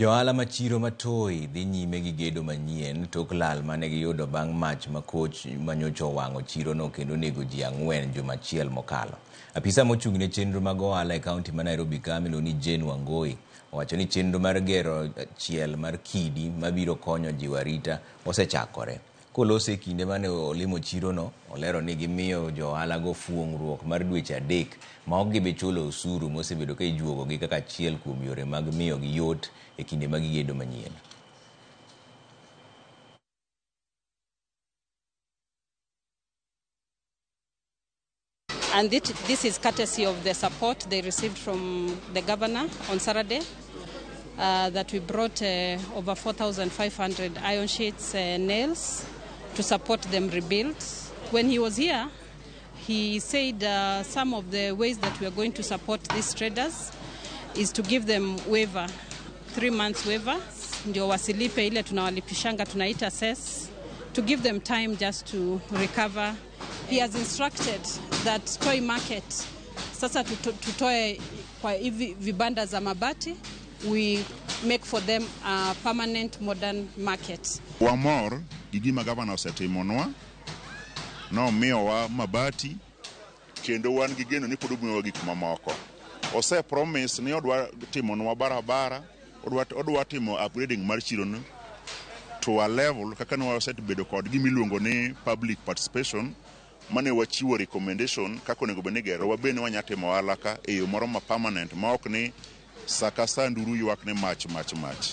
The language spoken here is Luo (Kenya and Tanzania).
Johala ma chiro ma Toi dhi nyime gi gedo manyien tok lal mane giyudo bang' mach makoch manyocha owang'o chirono kendo onego ji ang'wen juma achiel mokalo. Apisa mochung' ne chenro mag ohala e kaunti ma Nairobi ka miluongo ni Jane Wangoi owacho ni chenro mar gero chiel mar kidi mabiro konyo jiwo arita osechakore. Kolose e kinde ma ne olimo chirono, olero ni gimiyo jo ohalago fuong'ruok mar dweche adek ma ok gibi chulo osuru mosebedo ka ijuogogi kaka achiel kuom yore mag miyogi yot e kinde ma gigedo manyien. And this, this is courtesy of the support they received from the governor on Saturday. Uh, that we brought uh, over 4,500 iron sheets, uh, nails, to support them rebuild. When he was here, he said uh, some of the ways that we are going to support these traders is to give them waiver, three months waiver, ndio wasilipe ile tunawalipishanga tunaita cess, to give them time just to recover. He has instructed that toy market sasa tuto, tutoe kwa hivi vibanda za mabati we make for them a permanent modern market. Wamor gi gima gavana osetimonwa, nomiyowa mabati kendo wan gi geno ni pod obimiyowa gik mamoko. Ose promise ni odwa timonwa barabara Odwa timo upgrading mar chirono to a level kaka ne wasebedo kod gima iluongo ni public participation mane wachiwo recommendation kaka onego bed ni igero wabende wanya timo ohala ka e yo moro ma permanent ma ok ni saka sa nduru ywak ni mach mach mach